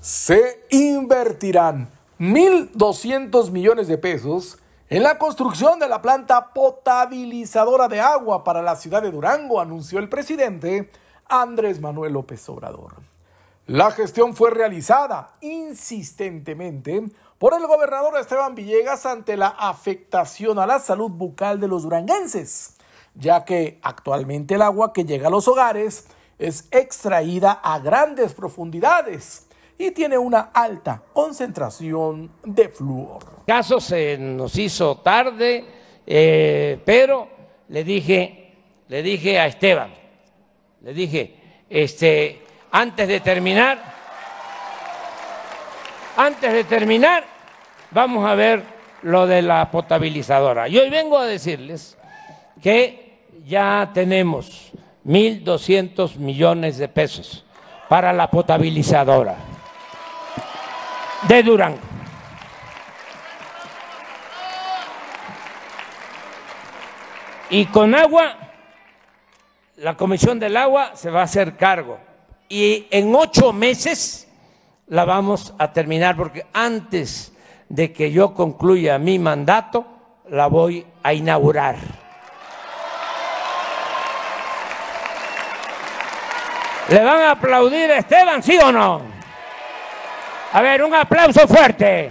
Se invertirán 1.200 millones de pesos en la construcción de la planta potabilizadora de agua para la ciudad de Durango, anunció el presidente Andrés Manuel López Obrador. La gestión fue realizada insistentemente por el gobernador Esteban Villegas ante la afectación a la salud bucal de los duranguenses, ya que actualmente el agua que llega a los hogares es extraída a grandes profundidades y tiene una alta concentración de flúor. El caso se nos hizo tarde, eh, pero le dije, le dije a Esteban, le dije, este, antes de terminar, antes de terminar, vamos a ver lo de la potabilizadora. Y hoy vengo a decirles que ya tenemos 1.200 millones de pesos para la potabilizadora de Durango. Y con agua, la Comisión del Agua se va a hacer cargo. Y en ocho meses la vamos a terminar, porque antes de que yo concluya mi mandato, la voy a inaugurar. ¿Le van a aplaudir a Esteban, sí o no? A ver, un aplauso fuerte.